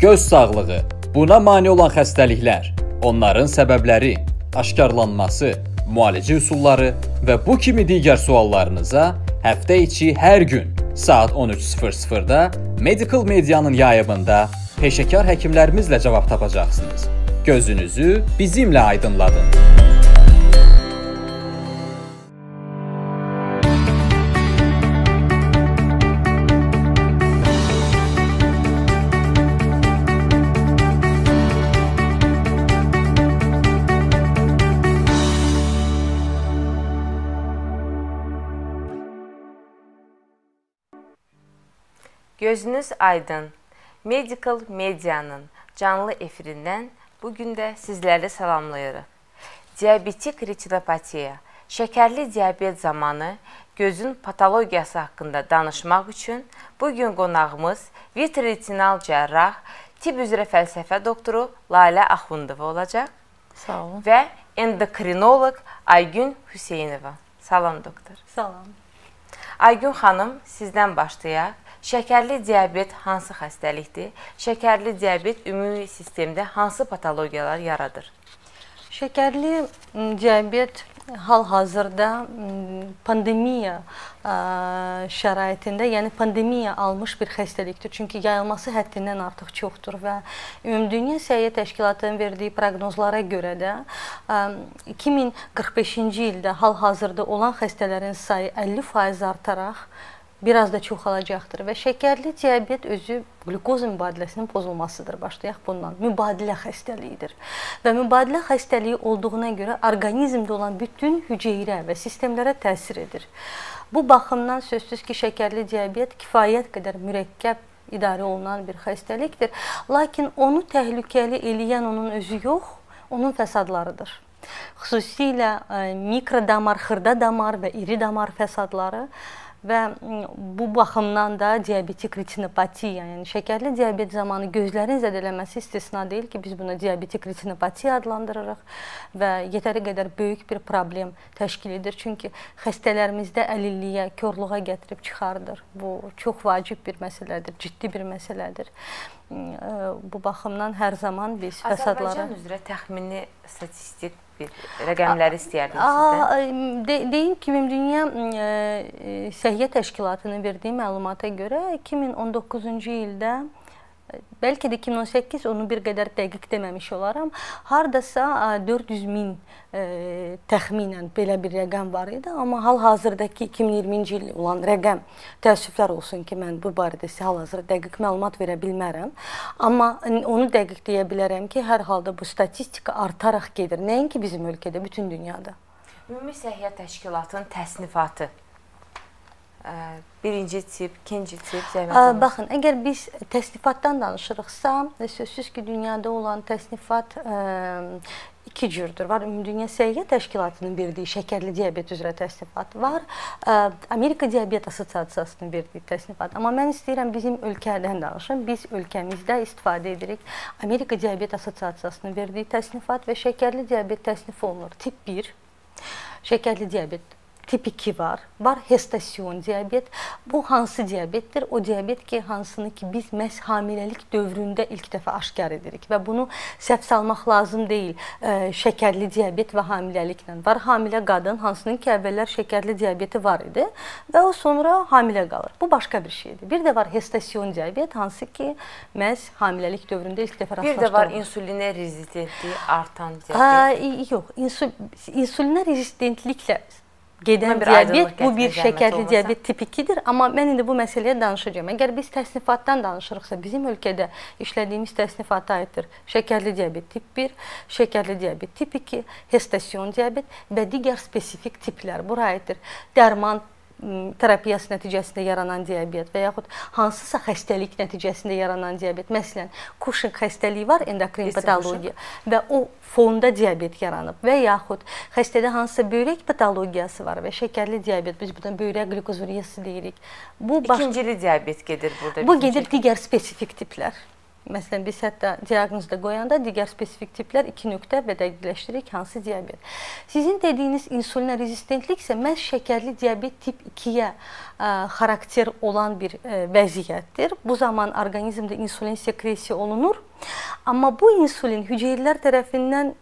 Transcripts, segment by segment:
göz sağlığı, buna mane olan xəstəliklər, onların səbəbləri, aşkarlanması, müalicə üsulları və bu kimi digər suallarınıza həftə içi hər gün saat 13:00-da Medical Medianın yayımında peşəkar həkimlərimizlə cavab tapacaqsınız. Gözünüzü bizimlə aydınladın. Gözünüz aydın. Medical Media'nın canlı efirindən bu gün də sizləri salamlayırıq. Diabetik retinopatiya, şəkərli diabet zamanı gözün patologiyası haqqında danışmaq üçün bu gün qonağımız vitretinal cərrah, tib üzrə fəlsəfə doktoru Lalə Axundova olacaq. Sağ olun. Və endokrinoloq Aygün Hüseynova. Salam doktor. Salam. Aygün xanım, sizdən başlayaq. Şəkərli diabet hansı xəstəlikdir? Şəkərli diabet ümumi sistemdə hansı patologiyalar yaradır? Şəkərli diabet hal-hazırda pandemiya şəraitində, yəni pandemiya almış bir xəstəlikdir. Çünki yayılması həddindən artıq çoxdur və Ümumdünya Səhiyyə Təşkilatının verdiyi proqnozlara görə də 2045-ci ildə hal-hazırda olan xəstələrin sayı 50% artaraq biraz da çoxalacaqdır və şəkərli diabet özü qlukoz mübadiləsinin pozulmasıdır. Başlayaq bundan. Mübadilə xəstəliyidir. Və mübadilə xəstəliyi olduğuna görə orqanizmdə olan bütün hüceyrə və sistemlərə təsir edir. Bu baxımdan sözsüz ki, şəkərli diabet kifayət qədər mürəkkəb idarə olunan bir xəstəlikdir. Lakin onu təhlükəli eləyən onun özü yox, onun fəsadlarıdır. Xüsusilə mikrodamar, xırda damar və iri damar fəsadları və bu baxımdan da diabetik retinopatiya, yəni şəkərli diabet zamanı gözlərin zədələnməsi istisna deyil ki, biz buna diabetik retinopatiya adlandırırıq və yetəri qədər böyük bir problem təşkil edir. Çünki xəstələrimizdə əlilliyə, korluğa gətirib çıxardır. Bu çox vacib bir məsələdir, ciddi bir məsələdir. Bu baxımdan hər zaman biz fəsadları Azərbaycan üzrə təxmini statistik bir rəqəmləri istəyərdim sizdən. De, deyim ki, Ümumdünya Səhiyyə Təşkilatının verdiyi məlumata görə 2019-cu ildə bəlkə də 2018 onu bir qədər dəqiq deməmiş olaram. Hardasa 400 min e, təxminən belə bir rəqəm var idi, amma hal-hazırdakı 2020-ci il olan rəqəm təəssüflər olsun ki, mən bu barədə sizə hal-hazırda dəqiq məlumat verə bilmərəm. Amma onu dəqiq deyə bilərəm ki, hər halda bu statistika artaraq gedir. Nəinki bizim ölkədə, bütün dünyada. Ümumi Səhiyyə Təşkilatının təsnifatı birinci tip, ikinci tip zəhmət olmaz. Baxın, əgər biz təsnifatdan danışırıqsa, sözsüz ki, dünyada olan təsnifat ə, iki cürdür. Var Ümumdünya Səhiyyə Təşkilatının verdiyi şəkərli diabet üzrə təsnifat var. Amerika Diabet Assosiasiyasının verdiyi təsnifat. Amma mən istəyirəm bizim ölkədən danışım. Biz ölkəmizdə istifadə edirik. Amerika Diabet Assosiasiyasının verdiyi təsnifat və şəkərli diabet təsnif olunur. Tip 1 şəkərli diabet tip 2 var. Var hestasyon diabet. Bu hansı diabetdir? O diabet ki, hansını ki biz məhz hamiləlik dövründə ilk dəfə aşkar edirik və bunu səhv salmaq lazım deyil. Ə, şəkərli diabet və hamiləliklə. Var hamilə qadın, hansının ki, əvvəllər şəkərli diabeti var idi və o sonra hamilə qalır. Bu başqa bir şeydir. Bir də var hestasyon diabet, hansı ki, məhz hamiləlik dövründə ilk dəfə rastlaşdırılır. Bir də var insulinə rezistentliyi artan diabet. Ə, yox, insul insulinə rezistentliklə gedən diabet bu bir şəkərli diabet tip 2-dir, amma mən indi bu məsələyə danışacağam. Əgər biz təsnifatdan danışırıqsa, bizim ölkədə işlədiyimiz təsnifata aiddir. Şəkərli diabet tip 1, şəkərli diabet tip 2, hestasyon diabet və digər spesifik tiplər bura aiddir. Dərman terapiyası nəticəsində yaranan diabet və yaxud hansısa xəstəlik nəticəsində yaranan diabet. Məsələn, Cushing xəstəliyi var, endokrin patologiya və o fonda diabet yaranıb və yaxud xəstədə hansısa böyrək patologiyası var və şəkərli diabet, biz buna böyrək qlikozuriyası deyirik. Bu ikincili diabet gedir burada. Bu gedir digər spesifik tiplər. Məsələn, biz hətta diaqnozda qoyanda digər spesifik tiplər 2 nöqtə və dəqiqləşdiririk hansı diabet. Sizin dediyiniz insulinə rezistentlik isə məhz şəkərli diabet tip 2-yə xarakter olan bir ə, vəziyyətdir. Bu zaman orqanizmdə insulin sekresiya olunur. Amma bu insulin hüceyrələr tərəfindən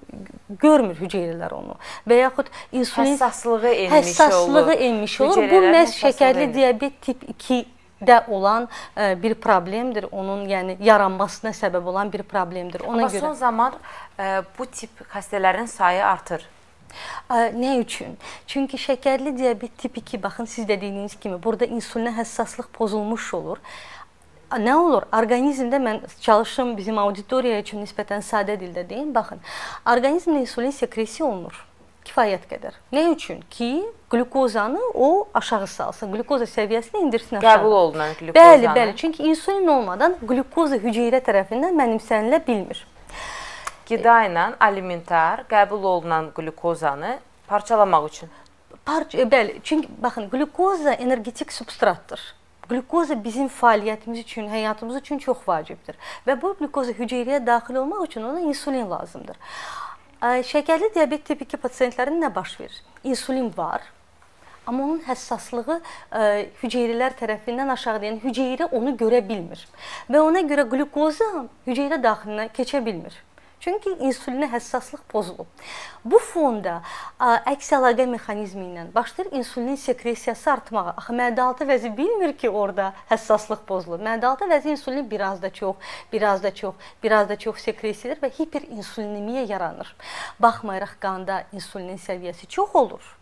görmür hüceyrələr onu və yaxud insulin həssaslığı enmiş həssaslığı olur. enmiş olur. Bu məhz şəkərli diabet tip 2 də olan ə, bir problemdir. Onun yəni yaranmasına səbəb olan bir problemdir. Ona Amma görə son zaman ə, bu tip xəstələrin sayı artır. Ə, Nə üçün? Çünki şəkərli diabet tip 2 baxın siz dediyiniz kimi burada insulinə həssaslıq pozulmuş olur. Nə olur? Orqanizmdə mən çalışım bizim auditoriya üçün nisbətən sadə dildə deyim. Baxın. Orqanizmdə insulin sekresiya olunur kifayət qədər. Nə üçün? Ki, qlukozanı o aşağı salsın, qlukoza səviyyəsini indirsin aşağı. Qəbul olunan qlukozanı. Bəli, bəli. Çünki insulin olmadan qlukoza hüceyrə tərəfindən mənimsənilə bilmir. Qida ilə alimentar qəbul olunan qlukozanı parçalamaq üçün. Parça, bəli, çünki baxın, qlukoza energetik substratdır. Qlukoza bizim fəaliyyətimiz üçün, həyatımız üçün çox vacibdir və bu qlukoza hüceyrəyə daxil olmaq üçün ona insulin lazımdır. Şəkərli diabet tip 2 pasiyentlərində nə baş verir? İnsulin var, amma onun həssaslığı ə, hüceyrələr tərəfindən aşağıda, yəni hüceyrə onu görə bilmir və ona görə qlukoza hüceyrə daxilinə keçə bilmir. Çünki insulinə həssaslıq pozulub. Bu fonda əks əlaqə mexanizmi ilə başlayır insulinin sekresiyası artmağa. Axı mədə-altı vəzi bilmir ki, orada həssaslıq pozulub. Mədə-altı vəzi insulin biraz da çox, biraz da çox, biraz da çox sekresiya edir və hiperinsulinemiya yaranır. Baxmayaraq qanda insulinin səviyyəsi çox olur.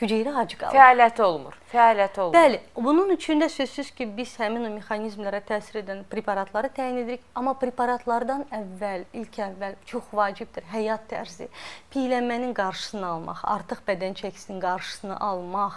Hüceyrə ac qalır. Fəaliyyəti olmur. Fəaliyyəti olmur. Bəli, bunun üçün də sözsüz ki, biz həmin o mexanizmlərə təsir edən preparatları təyin edirik, amma preparatlardan əvvəl, ilk əvvəl çox vacibdir həyat tərzi, piyələnmənin qarşısını almaq, artıq bədən çəkisinin qarşısını almaq,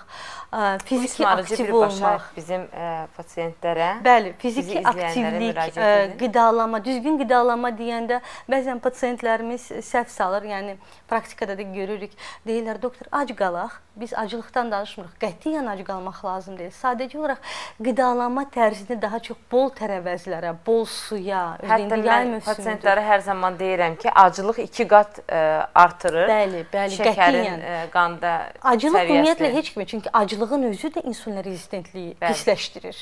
ə, fiziki aktiv olmaq. bizim ə, pasiyentlərə Bəli, fiziki aktivlik, ə, qidalama, düzgün qidalama deyəndə bəzən pasiyentlərimiz səhv salır. Yəni praktikada da görürük. Deyirlər, doktor, ac qalaq. Biz acılıqdan danışmırıq. Qətiyyən ac qalmaq lazım deyil. Sadəcə olaraq qidalama tərzini daha çox bol tərəvəzlərə, bol suya, Hətta mən mövsümüdür. pasiyentlərə hər zaman deyirəm ki, acılıq 2 qat ə, artırır. Bəli, bəli, Şəkərin qətiyyən. ə, qanda Acılıq səviyyəsini. ümumiyyətlə heç kimi, çünki acılığın özü də insulin rezistentliyi pisləşdirir.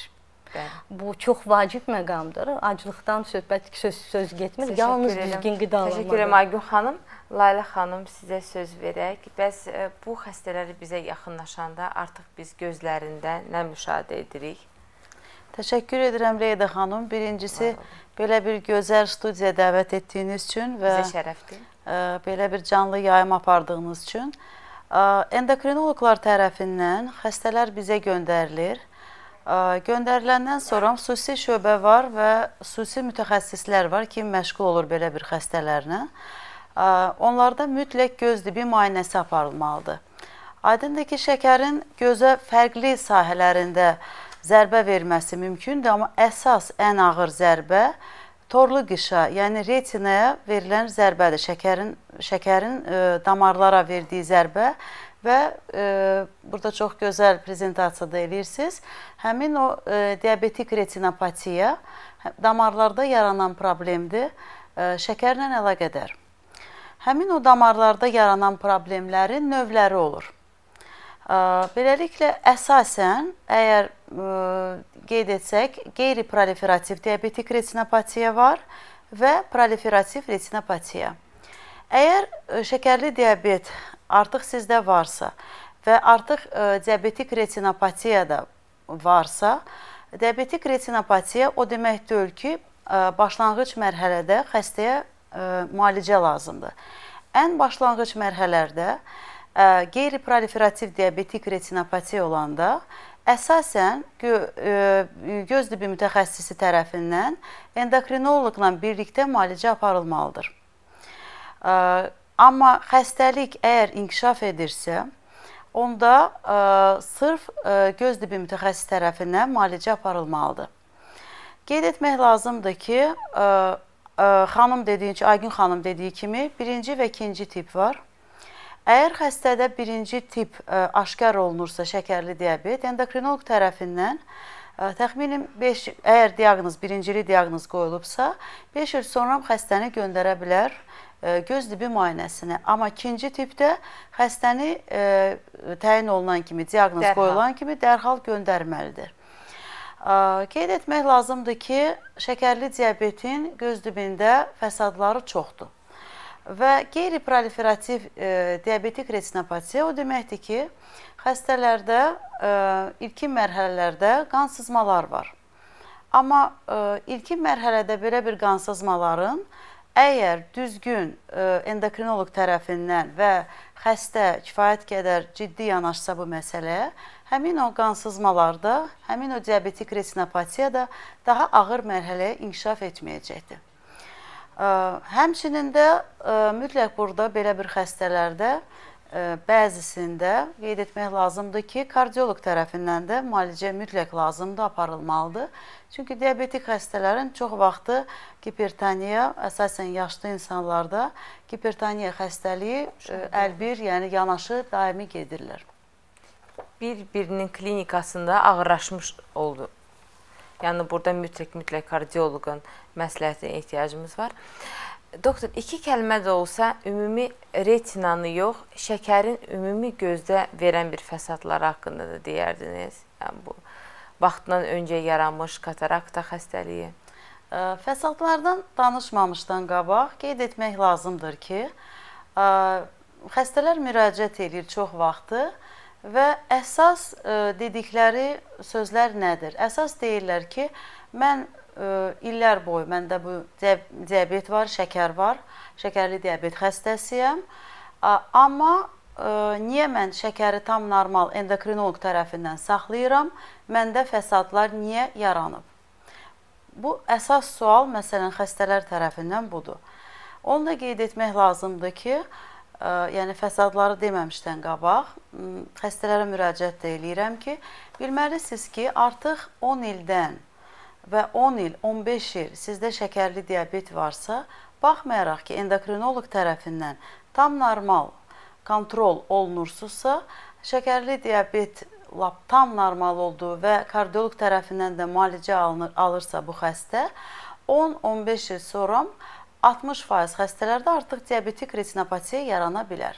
Bəli. Bu çox vacib məqamdır. Aclıqdan söhbət söz söz getmir. Təşəkkür Yalnız edirəm. düzgün qidalanma. Təşəkkür edirəm Aygün xanım. Layla xanım sizə söz verək. Bəs ə, bu xəstələri bizə yaxınlaşanda artıq biz gözlərində nə müşahidə edirik? Təşəkkür edirəm Leyda xanım. Birincisi belə bir gözəl studiyaya dəvət etdiyiniz üçün və Bizə şərəfdir. ə, belə bir canlı yayım apardığınız üçün. Ə, Endokrinoloqlar tərəfindən xəstələr bizə göndərilir. Göndəriləndən sonra xüsusi şöbə var və xüsusi mütəxəssislər var ki, məşğul olur belə bir xəstələrlə. Onlarda mütləq göz dibi müayinəsi aparılmalıdır. Aydındır ki, şəkərin gözə fərqli sahələrində zərbə verməsi mümkündür, amma əsas ən ağır zərbə torlu qışa, yəni retinaya verilən zərbədir. Şəkərin şəkərin ə, damarlara verdiyi zərbə və ə, burada çox gözəl prezentasiyada eləyirsiniz. Həmin o ə, diabetik retinopatiya damarlarda yaranan problemdir, ə, şəkərlə əlaqədar. Həmin o damarlarda yaranan problemlərin növləri olur. Beləliklə əsasən əgər qeyd etsək, qeyri-proliferativ diabetik retinopatiya var və proliferativ retinopatiya. Əgər şəkərli diabet artıq sizdə varsa və artıq diabetik retinopatiya da varsa, diabetik retinopatiya o demək deyil ki, başlanğıc mərhələdə xəstəyə ə, müalicə lazımdır. Ən başlanğıc mərhələlərdə ə, qeyri-proliferativ diabetik retinopatiya olanda əsasən gö ə, göz tibi mütəxəssisi tərəfindən endokrinoloqla birlikdə müalicə aparılmalıdır. Ə, Amma xəstəlik əgər inkişaf edirsə, onda ə, sırf ə, göz tibi mütəxəssis tərəfindən müalicə aparılmalıdır. Qeyd etmək lazımdır ki, ə, xanım dediyi ki, Aygün xanım dediyi kimi birinci və ikinci tip var. Əgər xəstədə birinci tip ə, aşkar olunursa şəkərli diabet, endokrinoloq tərəfindən Ə, Təxminən 5 əgər diaqnoz birincili diaqnoz qoyulubsa, 5 il sonra xəstəni göndərə bilər ə, göz tibi müayinəsinə. Amma ikinci tipdə xəstəni ə, təyin olunan kimi, diaqnoz Dərhal. qoyulan kimi dərhal göndərməlidir. Qeyd etmək lazımdır ki, şəkərli diabetin göz dibində fəsadları çoxdur. Və qeyri-proliferativ e, diabetik retinopatiya o deməkdir ki, xəstələrdə e, ilkin mərhələlərdə qan sızmalar var. Amma e, ilkin mərhələdə belə bir qan sızmaların əgər düzgün e, endokrinoloq tərəfindən və xəstə kifayət qədər ciddi yanaşsa bu məsələyə, həmin o qan sızmalarda, həmin o diabetik retinopatiya da daha ağır mərhələyə inkişaf etməyəcəkdir. Həmçinin də mütləq burada belə bir xəstələrdə bəzisində qeyd etmək lazımdır ki, kardioloq tərəfindən də müalicə mütləq lazımdır, aparılmalıdır. Çünki diabetik xəstələrin çox vaxtı gipertoniya, əsasən yaşlı insanlarda gipertoniya xəstəliyi əlbir, yəni yanaşı daimi gedirlər. Bir-birinin klinikasında ağırlaşmış oldu. Yəni burada mütləq mütləq kardioloqun məsləhətinə ehtiyacımız var. Doktor, iki kəlmə də olsa ümumi retinanı yox, şəkərin ümumi gözdə verən bir fəsadları haqqında da deyərdiniz. Yəni bu vaxtından öncə yaranmış katarakta xəstəliyi. Fəsadlardan danışmamışdan qabaq qeyd etmək lazımdır ki, xəstələr müraciət edir çox vaxtı və əsas ə, dedikləri sözlər nədir? Əsas deyirlər ki, mən ə, illər boyu məndə bu dia- diabet var, şəkər var, şəkərli diabet xəstəsiyəm. Ə, Amma ə, niyə mən şəkəri tam normal endokrinoloq tərəfindən saxlayıram? Məndə fəsadlar niyə yaranıb? Bu əsas sual məsələn xəstələr tərəfindən budur. Onu da qeyd etmək lazımdır ki, ə, yəni fəsadları deməmişdən qabaq xəstələrə müraciət eləyirəm ki, bilməlisiniz ki, artıq 10 ildən və 10 il, 15 il sizdə şəkərli diabet varsa, baxmayaraq ki, endokrinoloq tərəfindən tam normal kontrol olunursunuzsa, şəkərli diabet lap tam normal olduğu və kardioloq tərəfindən də müalicə alınır, alırsa bu xəstə 10-15 il sonra 60% xəstələrdə artıq diabetik retinopatiya yarana bilər.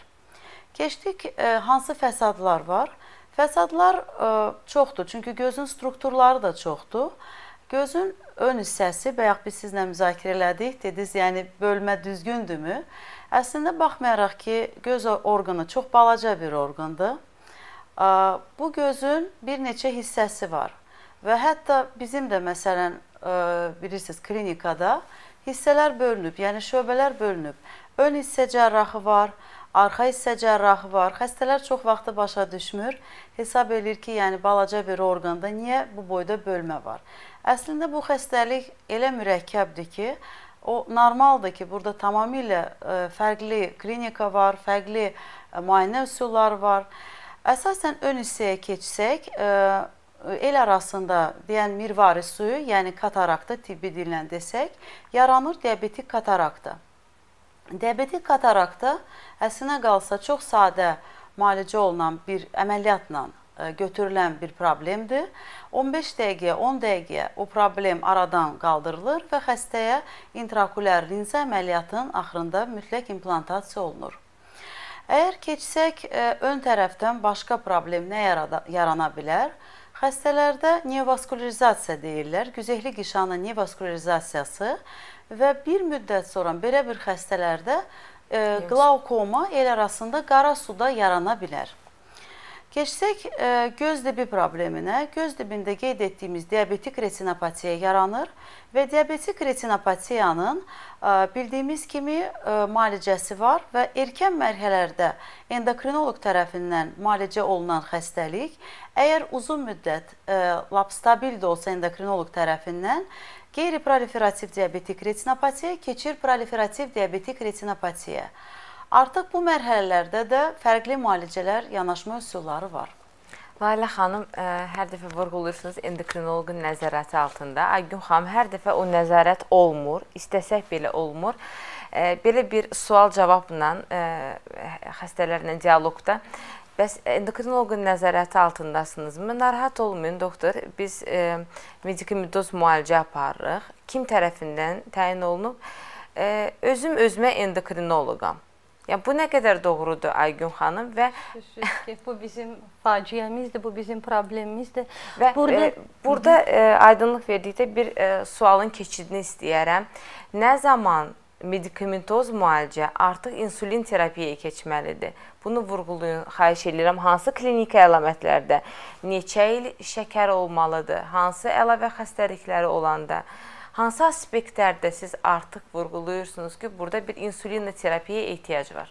Keçdik e, hansı fəsadlar var? Fəsadlar e, çoxdur, çünki gözün strukturları da çoxdur. Gözün ön hissəsi, bayaq biz sizlə müzakirə elədik, dediniz, yəni bölmə düzgündürmü? Əslində baxmayaraq ki, göz orqanı çox balaca bir orqandır. Ə, Bu gözün bir neçə hissəsi var və hətta bizim də məsələn bilirsiniz klinikada hissələr bölünüb, yəni şöbələr bölünüb. Ön hissə cərrahı var, arxa hissə cərrahı var. Xəstələr çox vaxtı başa düşmür. Hesab eləyir ki, yəni balaca bir orqanda niyə bu boyda bölmə var? Əslində bu xəstəlik elə mürəkkəbdir ki, o normaldır ki, burada tamamilə ə, fərqli klinika var, fərqli ə, müayinə üsulları var. Əsasən ön hissəyə keçsək, el arasında deyən mirvari suyu, yəni katarakta tibbi dillə desək, yaranır diabetik katarakta. Diabetik katarakta əslinə qalsa çox sadə müalicə olunan bir əməliyyatla ə, götürülən bir problemdir. 15 dəqiqəyə, 10 dəqiqəyə o problem aradan qaldırılır və xəstəyə intraokulyar linza əməliyyatının axırında mütləq implantasiya olunur. Əgər keçsək ə, ön tərəfdən başqa problem nə yarana bilər? Xəstələrdə neovaskulirizasiya deyirlər, güzehli qişanın neovaskulirizasiyası və bir müddət sonra belə bir xəstələrdə e, qlaukoma el arasında qara suda yarana bilər. Keçsək e, göz dibi probleminə. Göz dibində qeyd etdiyimiz diabetik retinopatiya yaranır və diabetik retinopatiyanın e, bildiyimiz kimi e, müalicəsi var və erkən mərhələlərdə endokrinoloq tərəfindən müalicə olunan xəstəlik əgər uzun müddət lap stabil də olsa endokrinoloq tərəfindən qeyri-proliferativ diabetik retinopatiya keçir proliferativ diabetik retinopatiyaya. Artıq bu mərhələlərdə də fərqli müalicələr, yanaşma üsulları var. Lalə xanım, ə, hər dəfə vurğulayırsınız endokrinoloqun nəzarəti altında. Aygün xanım, hər dəfə o nəzarət olmur, istəsək belə olmur. Ə, belə bir sual-cavabla ə, xəstələrlə dialoqda Bəs endokrinoloqun nəzarəti altındasınızmı? Narahat olmayın, doktor. Biz e, medikamentoz müalicə aparırıq. Kim tərəfindən təyin olunub? E, özüm özümə endokrinoloqam. Yəni bu nə qədər doğrudur Aygün xanım və ki, bu bizim faciəmizdir, bu bizim problemimizdir. və Burada- e, burada e, aydınlıq verdikdə bir e, sualın keçidini istəyərəm. Nə zaman medikamentoz müalicə artıq insulin terapiyaya keçməlidir? Bunu vurğulayın, xahiş edirəm. Hansı kliniki əlamətlərdə neçə il şəkər olmalıdır? Hansı əlavə xəstəlikləri olanda? Hansı aspektlərdə siz artıq vurğulayırsınız ki, burada bir insulinlə terapiyaya ehtiyac var?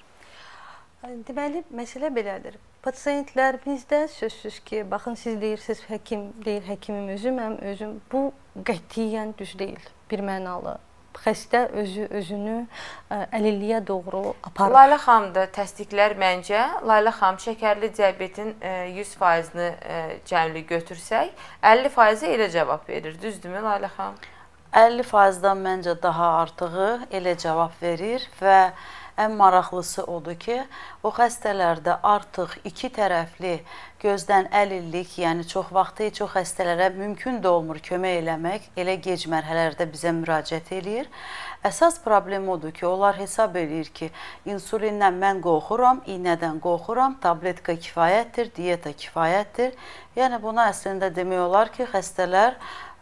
Deməli, məsələ belədir. Pasiyentlərimizdə sözsüz ki, baxın siz deyirsiniz, həkim deyir, həkimim özüməm, özüm. Bu qətiyyən düz deyil, bir mənalı. Xəstə özü özünü ə, əlilliyə doğru aparır. Layla xanım da təsdiqlər məncə. Layla xanım şəkərli diabetin e, 100%-ni e, cəmli götürsək, 50%-i elə cavab verir. Düzdürmü Layla xanım? 50%-dan məncə daha artığı elə cavab verir və ən maraqlısı odur ki, o xəstələrdə artıq iki tərəfli gözdən əlillik, yəni çox vaxtı heç o xəstələrə mümkün də olmur kömək eləmək, elə gec mərhələlərdə bizə müraciət eləyir. Əsas problem odur ki, onlar hesab eləyir ki, insulindən mən qorxuram, iynədən qorxuram, tabletka kifayətdir, diyeta kifayətdir. Yəni buna əslində demək olar ki, xəstələr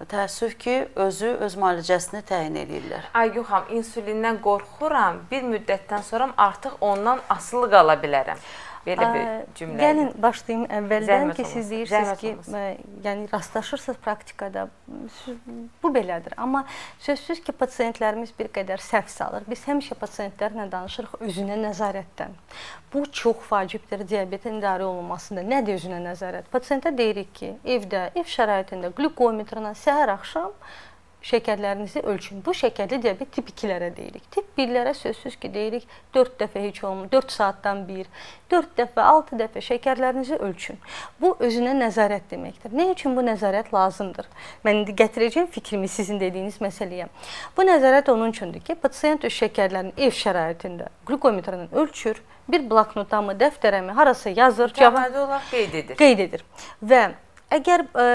təəssüf ki, özü öz müalicəsini təyin eləyirlər. Aygün xanım, insulindən qorxuram. Bir müddətdən sonra artıq ondan asılı qala bilərəm. Belə bir cümlə. Gəlin başlayım əvvəldən ki, siz deyirsiniz ki, yəni rastlaşırsınız praktikada bu belədir. Amma sözsüz ki, pasiyentlərimiz bir qədər səhv salır. Biz həmişə pasiyentlərlə danışırıq özünə nəzarətdən. Bu çox vacibdir diabetin idarə olunmasında. Nədir özünə nəzarət? Pasiyentə deyirik ki, evdə, ev şəraitində qlükometrlə səhər axşam şəkərlərinizi ölçün. Bu şəkərli diabet tip 2-lərə deyirik. Tip 1-lərə sözsüz ki, deyirik 4 dəfə heç olmur, 4 saatdan bir, 4 dəfə, 6 dəfə şəkərlərinizi ölçün. Bu özünə nəzarət deməkdir. Nə üçün bu nəzarət lazımdır? Mən indi gətirəcəm fikrimi sizin dediyiniz məsələyə. Bu nəzarət onun üçündür ki, pasiyent öz şəkərlərini ev şəraitində qlükometrlə ölçür, bir bloknotamı, dəftərəmi harasa yazır, cavab Cavabı olaraq qeyd edir. qeyd edir. Və əgər ə,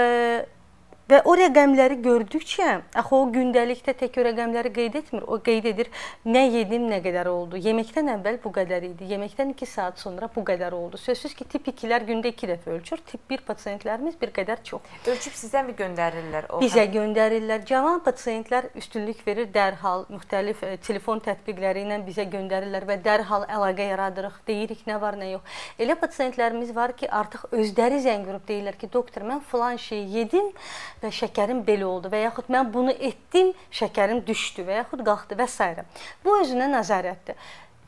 və o rəqəmləri gördükcə, axı o gündəlikdə tək o rəqəmləri qeyd etmir, o qeyd edir nə yedim, nə qədər oldu. Yeməkdən əvvəl bu qədər idi, yeməkdən 2 saat sonra bu qədər oldu. Sözsüz ki, tip 2-lər gündə 2 dəfə ölçür, tip 1 pasiyentlərimiz bir qədər çox. Ölçüb sizə mi göndərirlər? Orxan? Bizə göndərirlər. Cavan pasiyentlər üstünlük verir, dərhal müxtəlif e, telefon tətbiqləri ilə bizə göndərirlər və dərhal əlaqə yaradırıq. Deyirik nə var, nə yox. Elə pasiyentlərimiz var ki, artıq özləri zəng vurub deyirlər ki, doktor, mən filan şey yedim və şəkərim belə oldu və yaxud mən bunu etdim, şəkərim düşdü və yaxud qalxdı və s. Bu özünə nəzarətdir.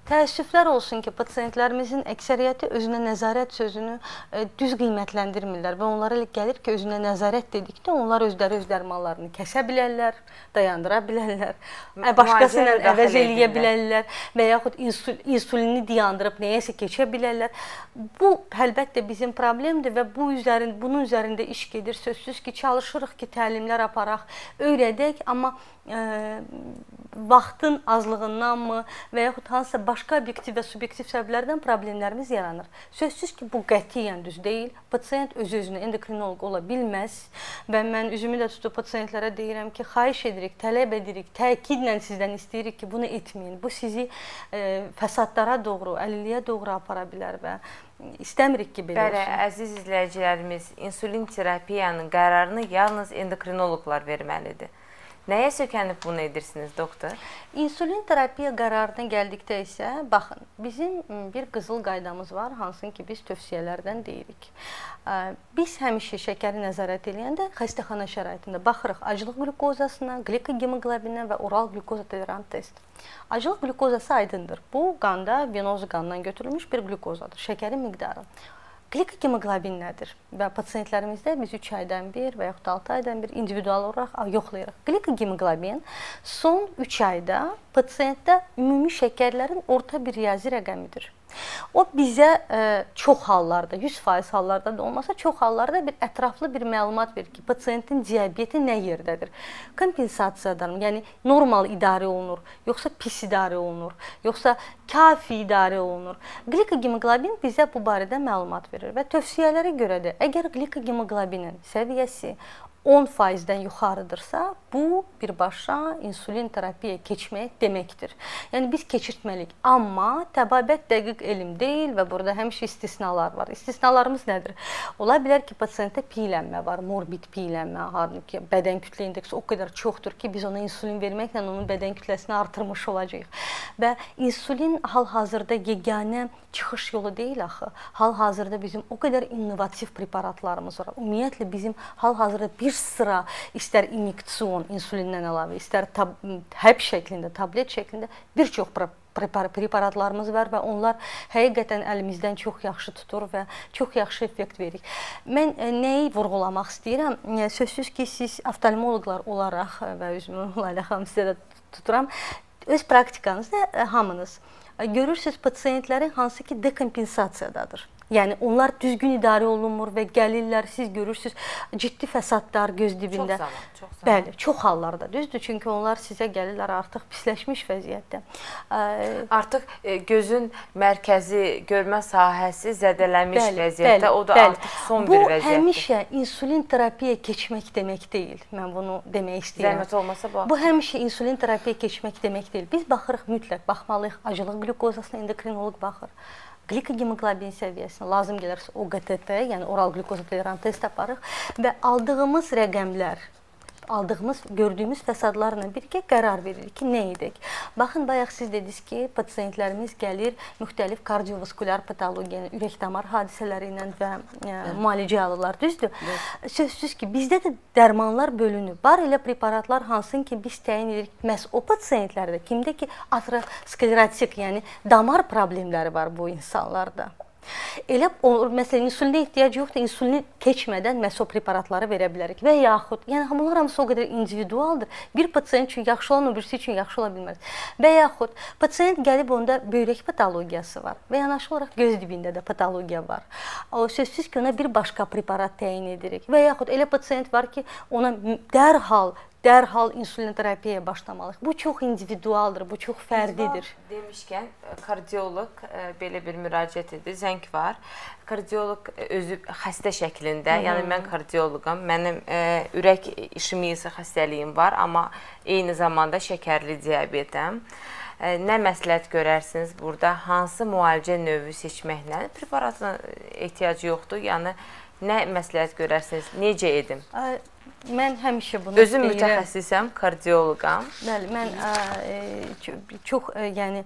Təəssüflər olsun ki, pasiyentlərimizin əksəriyyəti özünə nəzarət sözünü e, düz qiymətləndirmirlər və onlara gəlir ki, özünə nəzarət dedikdə onlar özləri öz dərmanlarını kəsə bilərlər, dayandıra bilərlər, Mü- ə, başqası ilə əvəz eləyə bilərlər və yaxud insul insulini dayandırıb nəyəsə keçə bilərlər. Bu əlbəttə bizim problemdir və bu üzərin bunun üzərində iş gedir. Sözsüz ki, çalışırıq ki, təlimlər aparaq, öyrədək, amma ə, vaxtın azlığındanmı və yaxud hansısa başqa obyektiv və subyektiv səbəblərdən problemlərimiz yaranır. Sözsüz ki, bu qətiyyən düz deyil. Pasiyent öz-özünə endokrinoloq ola bilməz və mən üzümü də tutub pasiyentlərə deyirəm ki, xahiş edirik, tələb edirik, təkidlə sizdən istəyirik ki, bunu etməyin. Bu sizi e, fəsadlara doğru, əlilliyə doğru apara bilər və istəmirik ki, belə Bəli, olsun. əziz izləyicilərimiz, insulin terapiyanın qərarını yalnız endokrinoloqlar verməlidir. Nəyə sökənib bunu edirsiniz, doktor? İnsulin terapiya qərarına gəldikdə isə baxın, bizim bir qızıl qaydamız var, hansını ki biz tövsiyələrdən deyirik. Biz həmişə şəkəri nəzarət edəndə xəstəxana şəraitində baxırıq aclıq qlükozasına, glikogemoglobininə və oral qlükoza tolerant test. Aclıq qlükozası aydındır. Bu qanda venoz qandan götürülmüş bir qlükozadır, şəkərin miqdarı. Glikogemoglobin nədir? Və pasiyentlərimizdə biz 3 aydan bir və yaxud 6 aydan bir individual olaraq yoxlayırıq. Glikogemoglobin son 3 ayda pasiyentdə ümumi şəkərlərin orta bir riyazi rəqəmidir. O bizə ə, çox hallarda, 100% hallarda da olmasa, çox hallarda bir ətraflı bir məlumat verir ki, pasientin diabeti nə yerdədir? Kompensasiyadan, yəni normal idarə olunur, yoxsa pis idarə olunur, yoxsa kafi idarə olunur? Glikogemoqlobin bizə bu barədə məlumat verir və tövsiyələrə görə də əgər glikogemoqlobinin səviyyəsi 10%-dən yuxarıdırsa, bu birbaşa insulin terapiyaya keçmək deməkdir. Yəni biz keçirtməliyik. Amma təbabət dəqiq elm deyil və burada həmişə istisnalar var. İstisnalarımız nədir? Ola bilər ki, pasientdə piylənmə var, morbid piylənmə, halbuki bədən kütlə indeksi o qədər çoxdur ki, biz ona insulin verməklə onun bədən kütləsini artırmış olacağıq. Və insulin hal-hazırda yeganə çıxış yolu deyil axı. Hal-hazırda bizim o qədər innovativ preparatlarımız var. Ümumiyyətlə bizim hal-hazırda bir sıra istər inyeksiyon insulindən əlavə, istər həb şəklində, tablet şəklində bir çox preparatlarımız var və onlar həqiqətən əlimizdən çox yaxşı tutur və çox yaxşı effekt verir. Mən e, nəyi vurğulamaq istəyirəm? Yəni sözsüz ki, siz oftalmoloqlar olaraq və özümü Lalə xanım sizə də tuturam. Öz praktikanızda e, hamınız e, görürsüz pasiyentlərin hansı ki dekompensasiyadadır. Yəni onlar düzgün idarə olunmur və gəlirlər, siz görürsüz, ciddi fəsadlar göz dibində. Çox zaman, çox zaman. Bəli, çox hallarda düzdür, çünki onlar sizə gəlirlər artıq pisləşmiş vəziyyətdə. Artıq e, gözün mərkəzi, görmə sahəsi zədələnmiş bəli, vəziyyətdə, bəli, o da bəli. artıq son Bu bir vəziyyətdir. Bu həmişə insulin terapiyaya keçmək demək deyil. Mən bunu demək istəyirəm. Zəhmət olmasa bu. Bu həmişə insulin terapiyaya keçmək demək deyil. Biz baxırıq mütləq baxmalıyıq. Acılıq qlükozasına endokrinoloq baxır glikogemoqlobin səviyyəsinə lazım gələrsə OQTT, yəni oral qlükoza tolerant test aparırıq və aldığımız rəqəmlər aldığımız, gördüyümüz fəsadlarla birgə qərar veririk ki, nə edək. Baxın, bayaq siz dediniz ki, pasiyentlərimiz gəlir müxtəlif kardiovaskulyar patologiya, yəni ürək-damar hadisələri ilə və ə, müalicə alırlar, düzdür? Evet. Sözsüz ki, bizdə də dərmanlar bölünüb. Var elə preparatlar hansın ki, biz təyin edirik məhz o pasiyentlərdə, kimdə ki, aterosklerotik, yəni damar problemləri var bu insanlarda. Elə o məsələn insulinə ehtiyac yoxdur, insulini keçmədən məhz o preparatları verə bilərik və yaxud, yəni bunlar hamısı o qədər individualdır. Bir pasiyent üçün yaxşı olan, birisi üçün yaxşı ola bilməz. Və yaxud pasiyent gəlib onda böyrək patologiyası var və yanaşı olaraq göz dibində də patologiya var. O sözsüz ki, ona bir başqa preparat təyin edirik. Və yaxud elə pasiyent var ki, ona dərhal dərhal insulin terapiyaya başlamalıyıq. Bu çox individualdır, bu çox fərdidir. Demişkən, kardioloq e, belə bir müraciət edir, zəng var. Kardioloq e, özü xəstə şəklində, Hı -hı. yəni mən kardioloqam, mənim ə, e, ürək işemiyası xəstəliyim var, amma eyni zamanda şəkərli diabetəm. Nə məsləhət görərsiniz burada? Hansı müalicə növü seçməklə preparatına ehtiyac yoxdur? Yəni nə məsləhət görərsiniz? Necə edim? Mən həmişə bunu Özüm deyirəm. mütəxəssisəm, kardioloqam. Bəli, mən ə, e, çox ə, yəni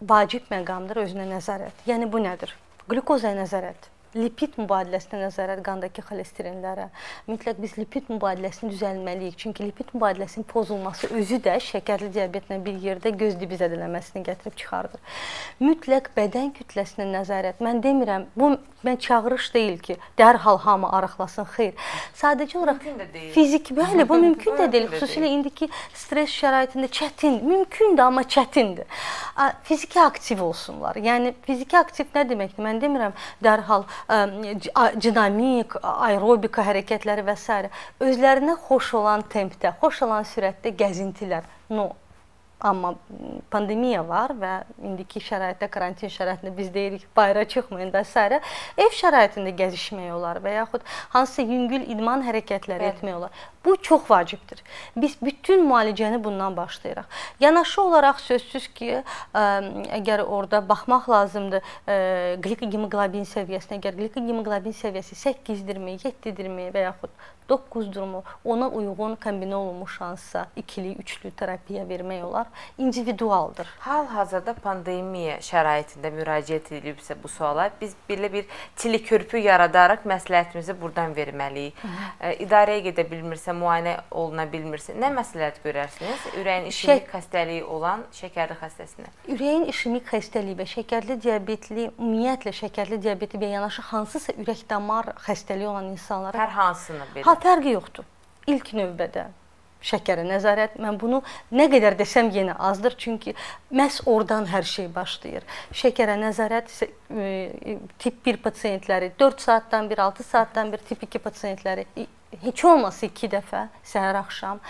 vacib məqamdır özünə nəzarət. Yəni bu nədir? Qlükozaya nəzarət lipid mübadiləsinə nəzarət qandakı xolesterinlərə. Mütləq biz lipid mübadiləsini düzəltməliyik. Çünki lipid mübadiləsinin pozulması özü də şəkərli diabetlə bir yerdə göz dibi zədələnməsini gətirib çıxardır. Mütləq bədən kütləsinə nəzarət. Mən demirəm, bu mən çağırış deyil ki, dərhal hamı arıqlasın. Xeyr. Sadəcə olaraq fiziki, bəli, bu mümkün də deyil. Xüsusilə indiki stres şəraitində çətin, mümkündür, amma çətindir. Fiziki aktiv olsunlar. Yəni fiziki aktiv nə deməkdir? Mən demirəm dərhal dinamik, aerobika hərəkətləri və s. özlərinə xoş olan tempdə, xoş olan sürətdə gəzintilər. No, Amma pandemiya var və indiki şəraitdə, karantin şəraitində biz deyirik bayıra çıxmayın və s. ev şəraitində gəzişmək olar və yaxud hansısa yüngül idman hərəkətləri Bəli. etmək olar. Bu çox vacibdir. Biz bütün müalicəni bundan başlayırıq. Yanaşı olaraq sözsüz ki, ə, əgər orada baxmaq lazımdır ə, glikogemoqlobin səviyyəsinə, əgər glikogemoqlobin səviyyəsi 8-dirmi, 7-dirmi və yaxud 9-durmu, ona uyğun kombinə olunmuş hansısa ikili, üçlü terapiya vermək olar. İndividualdır. Hal-hazırda pandemiya şəraitində müraciət edilibsə bu suala, biz belə bir çili körpü yaradaraq məsləhətimizi buradan verməliyik. İdarəyə gedə bilmirsə, müayinə oluna bilmirsə, nə məsləhət görərsiniz? Ürəyin işemik Şək... xəstəliyi olan şəkərli xəstəsinə. Ürəyin işemik xəstəliyi və şəkərli diabetli, ümumiyyətlə şəkərli diabeti və yanaşı hansısa ürək-damar xəstəliyi olan insanlara hər hansını belə Ha, fərqi yoxdur. İlk növbədə şəkərə nəzarət. Mən bunu nə qədər desəm yenə azdır, çünki məhz oradan hər şey başlayır. Şəkərə nəzarət e, tip 1 pasiyentləri 4 saatdan bir, 6 saatdan bir, tip 2 pasiyentləri heç olmasa 2 dəfə səhər axşam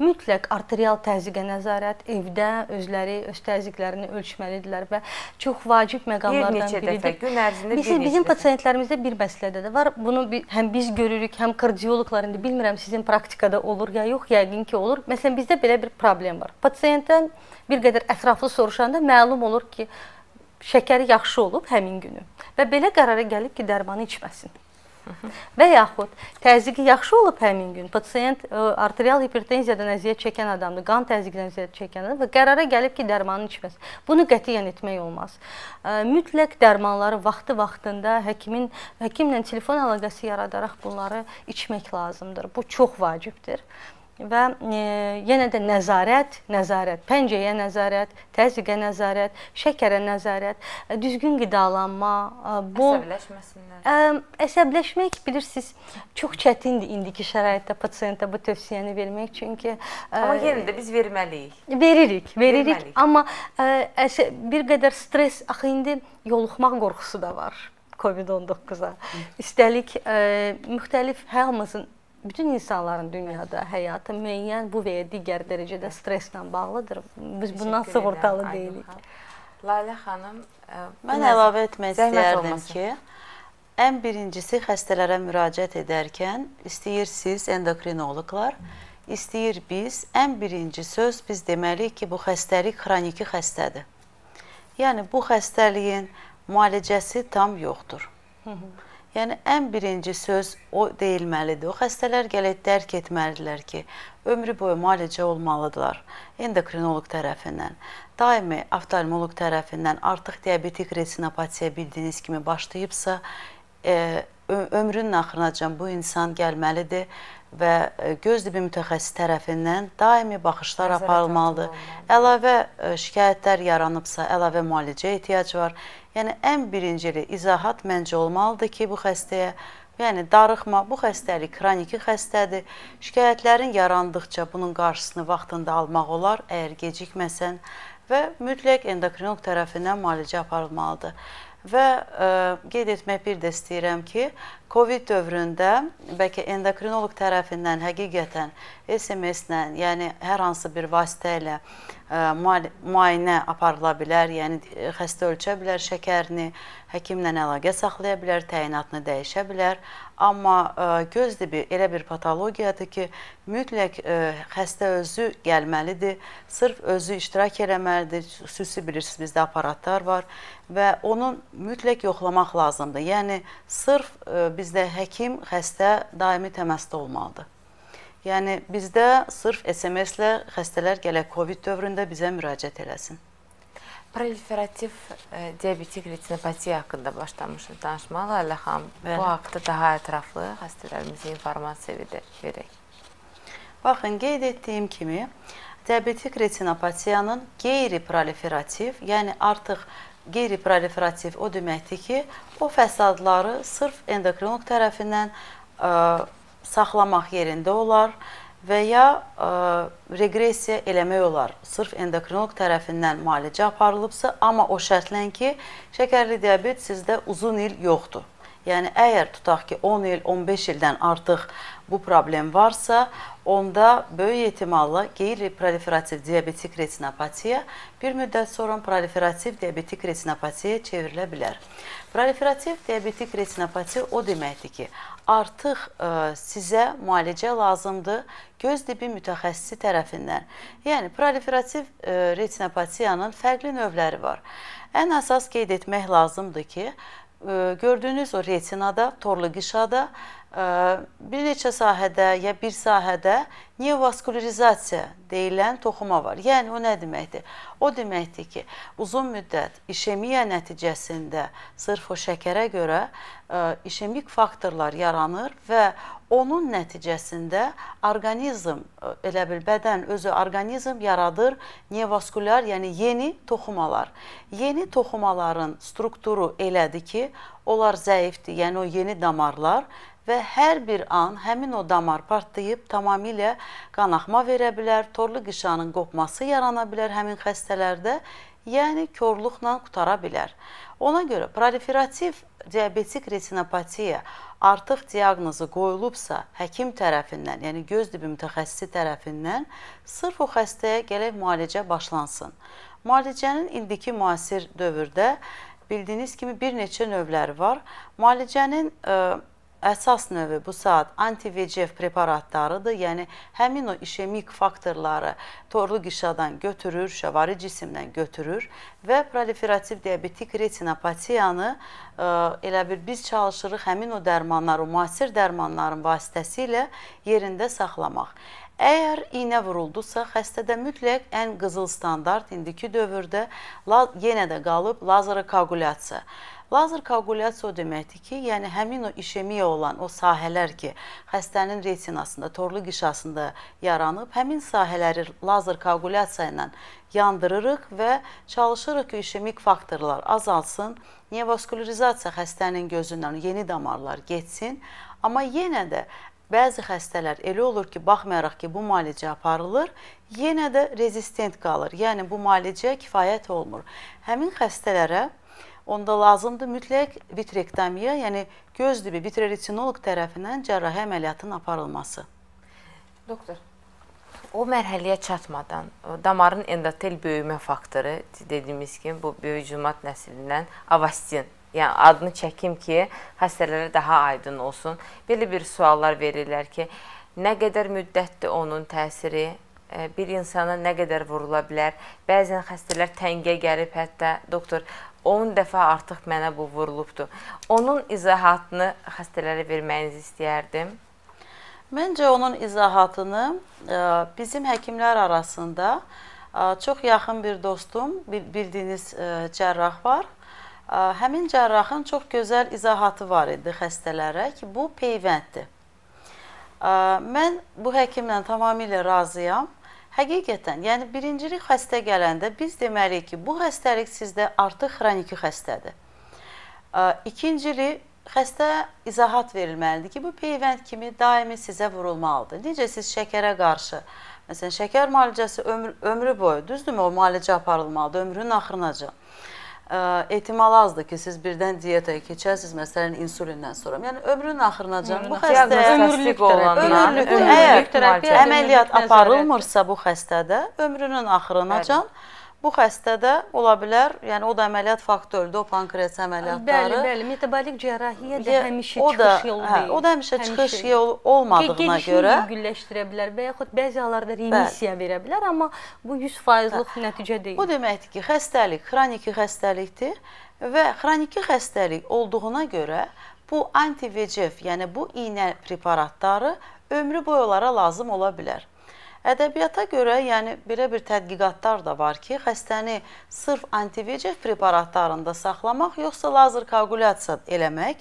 mütləq arterial təzyiqə nəzarət evdə özləri öz təzyiqlərini ölçməlidirlər və çox vacib məqamlardan bir neçə biridir. Dəfə, gün ərzində bizim, bir bizim dəfə. pasientlərimizdə bir məsələdə də var. Bunu həm biz görürük, həm kardioloqlar indi bilmirəm sizin praktikada olur ya yox, yəqin ki olur. Məsələn bizdə belə bir problem var. Pasiyentdən bir qədər ətraflı soruşanda məlum olur ki, şəkəri yaxşı olub həmin günü və belə qərara gəlib ki, dərmanı içməsin. Və yaxud təzyiqi yaxşı olub həmin gün. Pasiyent ə, arterial hipertenziyadan əziyyət çəkən adamdır, qan təzyiqindən əziyyət çəkən adamdır və qərara gəlib ki, dərmanı içməsin. Bunu qətiyyən etmək olmaz. Ə, mütləq dərmanları vaxtı-vaxtında həkimin həkimlə telefon əlaqəsi yaradaraq bunları içmək lazımdır. Bu çox vacibdir və e, yenə də nəzarət, nəzarət, pəncəyə nəzarət, təzyiqə nəzarət, şəkərə nəzarət, e, düzgün qidalanma, e, bu əsəbləşməsinlər. Ə, əsəbləşmək bilirsiniz, çox çətindir indiki şəraitdə pasiyentə bu tövsiyəni vermək, çünki ə, Amma yenə də biz verməliyik. veririk, veririk, Verməliyik. amma ə, bir qədər stress axı indi yoluxmaq qorxusu da var. COVID-19-a. Üstəlik ə, müxtəlif hamımızın bütün insanların dünyada həyatı müəyyən bu və ya digər dərəcədə stresslə bağlıdır. Biz bundan sığortalı deyilik. Layla xanım, ə, Mən əlavə etmək istəyərdim ki, ən birincisi xəstələrə müraciət edərkən istəyir siz endokrinoloqlar, istəyir biz, ən birinci söz biz deməliyik ki, bu xəstəlik xroniki xəstədir. Yəni bu xəstəliyin müalicəsi tam yoxdur. Yəni ən birinci söz o deyilməlidir. O xəstələr gəlib dərk etməlidirlər ki, ömrü boyu müalicə olmalıdırlar endokrinoloq tərəfindən. Daimi oftalmoloq tərəfindən artıq diabetik retinopatiya bildiyiniz kimi başlayıbsa, e, ömrünün axırınacan bu insan gəlməlidir və e, göz tibi mütəxəssis tərəfindən daimi baxışlar Nəzarət aparılmalıdır. Əlavə ə, şikayətlər yaranıbsa, əlavə müalicəyə ehtiyac var. Yəni ən birincili izahat məncə olmalıdır ki, bu xəstəyə Yəni darıxma bu xəstəlik xroniki xəstədir. Şikayətlərin yarandıqca bunun qarşısını vaxtında almaq olar, əgər gecikməsən və mütləq endokrinoloq tərəfindən müalicə aparılmalıdır. Və ə, qeyd etmək bir də istəyirəm ki, Covid dövründə bəlkə endokrinoloq tərəfindən həqiqətən SMS-lə, yəni hər hansı bir vasitə ilə ə, müali- müayinə aparıla bilər, yəni ə, xəstə ölçə bilər şəkərini, həkimlə əlaqə saxlaya bilər, təyinatını dəyişə bilər. Amma ə, göz tibi elə bir patologiyadır ki, mütləq ə, xəstə özü gəlməlidir, sırf özü iştirak eləməlidir. Xüsusi bilirsiniz bizdə aparatlar var və onu mütləq yoxlamaq lazımdır. Yəni sırf ə, bizdə həkim xəstə daimi təmasda olmalıdır. Yəni bizdə sırf SMS-lə xəstələr gələ COVID dövründə bizə müraciət eləsin. Proliferativ ə, diabetik retinopatiya haqqında başlamışıq danışmağa. Layla xanım, Bəli. bu haqqda daha ətraflı xəstələrimizə informasiya verə- verək. Baxın, qeyd etdiyim kimi, diabetik retinopatiyanın qeyri-proliferativ, yəni artıq qeyri-proliferativ o deməkdir ki, o fəsadları sırf endokrinoloq tərəfindən ə, saxlamaq yerində olar və ya ə, reqressiya eləmək olar. Sırf endokrinoloq tərəfindən müalicə aparılıbsa, amma o şərtlə ki, şəkərli diabet sizdə uzun il yoxdur. Yəni əgər tutaq ki 10 il, 15 ildən artıq bu problem varsa, onda böyük ehtimalla qeyri-proliferativ diabetik retinopatiya bir müddət sonra proliferativ diabetik retinopatiyaya çevrilə bilər. Proliferativ diabetik retinopatiya o deməkdir ki, artıq ə, sizə müalicə lazımdır göz tibi mütəxəssisi tərəfindən. Yəni proliferativ ə, retinopatiyanın fərqli növləri var. Ən əsas qeyd etmək lazımdır ki, ə, gördüyünüz o retinada, torlu qişada ə, bir neçə sahədə ya bir sahədə neovaskulirizasiya deyilən toxuma var. Yəni o nə deməkdir? O deməkdir ki, uzun müddət işemiya nəticəsində sırf o şəkərə görə ə, işemik faktorlar yaranır və onun nəticəsində orqanizm ə, elə bil bədən özü orqanizm yaradır neovaskulyar, yəni yeni toxumalar. Yeni toxumaların strukturu elədir ki, onlar zəifdir, yəni o yeni damarlar və hər bir an həmin o damar partlayıb tamamilə qanaxma verə bilər, torlu qışanın qopması yarana bilər həmin xəstələrdə, yəni korluqla qutara bilər. Ona görə proliferativ diabetik retinopatiya artıq diaqnozu qoyulubsa həkim tərəfindən, yəni göz tibi mütəxəssisi tərəfindən sırf o xəstəyə gələk müalicə başlansın. Müalicənin indiki müasir dövrdə bildiyiniz kimi bir neçə növləri var. Müalicənin ə, əsas növü bu saat anti-VEGF preparatlarıdır. Yəni həmin o işemik faktorları torlu qişadan götürür, şəvari cisimdən götürür və proliferativ diabetik retinopatiyanı ə, e, elə bir biz çalışırıq həmin o dərmanları, müasir dərmanların vasitəsilə yerində saxlamaq. Əgər iynə vuruldusa, xəstədə mütləq ən qızıl standart indiki dövrdə yenə də qalıb lazer koagulyasiya. Lazer koagulyasiya o deməkdir ki, yəni həmin o işemiya olan o sahələr ki, xəstənin retinasında, torlu qişasında yaranıb, həmin sahələri lazer koagulyasiya ilə yandırırıq və çalışırıq ki, işemik faktorlar azalsın, neovaskulirizasiya xəstənin gözündən yeni damarlar getsin, amma yenə də Bəzi xəstələr elə olur ki, baxmayaraq ki, bu müalicə aparılır, yenə də rezistent qalır. Yəni bu müalicəyə kifayət olmur. Həmin xəstələrə onda lazımdır mütləq vitrektomiya, yəni göz dibi vitreretinolog tərəfindən cərrahi əməliyyatın aparılması. Doktor, o mərhələyə çatmadan damarın endotel böyümə faktoru dediyimiz kimi bu böyücümat nəslindən avastin yəni adını çəkim ki, xəstələrə daha aydın olsun. Belə bir suallar verirlər ki, nə qədər müddətdir onun təsiri, e, bir insana nə qədər vurula bilər? Bəzən xəstələr təngə gəlib, hətta doktor 10 dəfə artıq mənə bu vurulubdu. Onun izahatını xəstələrə verməyinizi istəyərdim. Məncə onun izahatını e, bizim həkimlər arasında e, çox yaxın bir dostum, bildiyiniz cərrah var həmin cərrahın çox gözəl izahatı var idi xəstələrə ki, bu peyvənddir. Mən bu həkimlə tamamilə razıyam. Həqiqətən, yəni birincilik xəstə gələndə biz deməliyik ki, bu xəstəlik sizdə artıq xroniki xəstədir. İkincilik, xəstə izahat verilməlidir ki, bu peyvənd kimi daimi sizə vurulmalıdır. Necə siz şəkərə qarşı, məsələn, şəkər müalicəsi ömrü, ömrü boyu, düzdürmü, o müalicə aparılmalıdır, ömrünün axırınacan ehtimal azdır ki, siz birdən diyetaya keçəsiniz, məsələn, insulindən sonra. Yəni ömrün axırınacan bu xəstəyə ömürlük olanlar, ömürlük, əgər əməliyyat aparılmırsa bu xəstədə ömrünün axırınacan Bu xəstədə ola bilər, yəni o da əməliyyat faktorudur, o pankreas əməliyyatları. Bəli, bəli, metabolik cərrahiyyə də həmişə o da, çıxış yolu hə, deyil. O da həmişə, həmişə çıxış yolu olmadığına görə yüngülləşdirə bilər və yaxud bəzi hallarda remissiya verə bilər, amma bu 100%lıq hə. nəticə deyil. Bu deməkdir ki, xəstəlik xroniki xəstəlikdir və xroniki xəstəlik olduğuna görə bu anti-VEGF, yəni bu iynə preparatları ömrü boyu onlara lazım ola bilər. Ədəbiyyata görə, yəni belə bir tədqiqatlar da var ki, xəstəni sırf antivecef preparatlarında saxlamaq, yoxsa lazer koagulyasiya eləmək.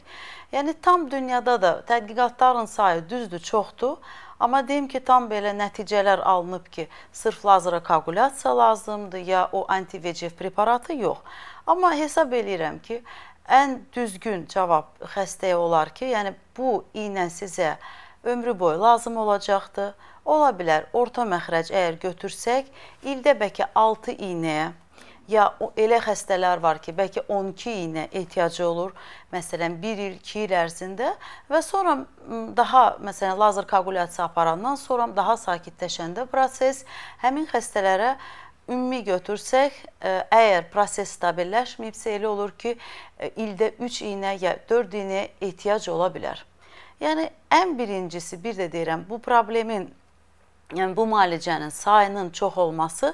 Yəni tam dünyada da tədqiqatların sayı düzdür, çoxdur. Amma deyim ki, tam belə nəticələr alınıb ki, sırf lazer koagulyasiya lazımdır ya o antivecef preparatı yox. Amma hesab eləyirəm ki, ən düzgün cavab xəstəyə olar ki, yəni bu iynə sizə ömrü boyu lazım olacaqdır. Ola bilər, orta məxrəc əgər götürsək, ildə bəlkə 6 iynəyə ya elə xəstələr var ki, bəlkə 12 iynə ehtiyacı olur, məsələn 1 il, 2 il ərzində və sonra daha məsələn lazer koagulyasiya aparandan sonra daha sakitləşəndə proses həmin xəstələrə ümumi götürsək, e, əgər proses stabilləşməyibsə elə olur ki, e, ildə 3 iynə ya 4 iynə ehtiyac ola bilər. Yəni ən birincisi bir də deyirəm, bu problemin yəni bu müalicənin sayının çox olması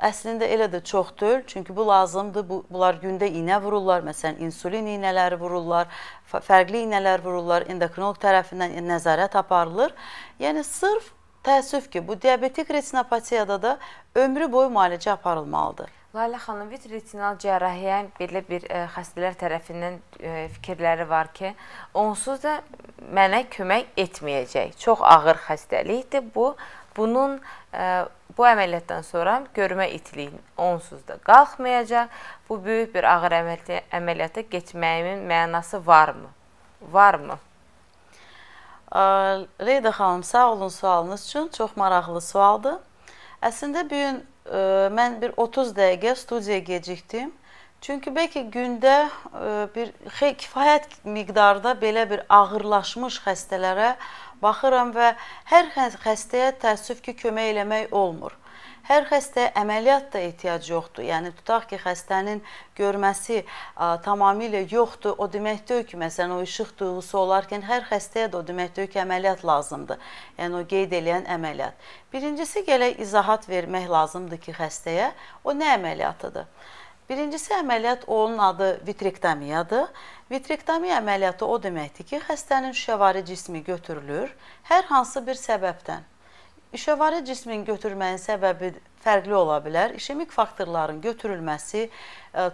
əslində elə də çox deyil. Çünki bu lazımdır. Bu, bunlar gündə iynə vururlar. Məsələn, insulin iynələri vururlar, fərqli iynələr vururlar, endokrinoloq tərəfindən nəzarət aparılır. Yəni sırf təəssüf ki, bu diabetik retinopatiyada da ömrü boyu müalicə aparılmalıdır. Lalə xanım, vitretinal cərrahiyyə belə bir ə, e, xəstələr tərəfindən ə, e, fikirləri var ki, onsuz da mənə kömək etməyəcək. Çox ağır xəstəlikdir bu. Bunun ə, bu əməliyyatdan sonra görmə itiliyi onsuz da qalxmayacaq. Bu böyük bir ağır əməliyyata keçməyimin mənası varmı? Varmı? Leyda xanım, sağ olun sualınız üçün. Çox maraqlı sualdır. Əslində bu gün mən bir 30 dəqiqə studiyaya gecikdim. Çünki bəlkə gündə bir kifayət miqdarda belə bir ağırlaşmış xəstələrə baxıram və hər xəstəyə təəssüf ki, kömək eləmək olmur. Hər xəstəyə əməliyyat da ehtiyac yoxdur. Yəni tutaq ki, xəstənin görməsi ə, tamamilə yoxdur. O demək deyil ki, məsələn, o işıq duyğusu olarkən hər xəstəyə də o demək deyil ki, əməliyyat lazımdır. Yəni o qeyd eləyən əməliyyat. Birincisi gələk izahat vermək lazımdır ki, xəstəyə o nə əməliyyatıdır? Birincisi əməliyyat onun adı vitrektomiyadır. Vitrektomiya əməliyyatı o deməkdir ki, xəstənin şüşəvari cismi götürülür hər hansı bir səbəbdən. İşəvari cismin götürməyin səbəbi fərqli ola bilər. İşemik faktorların götürülməsi e,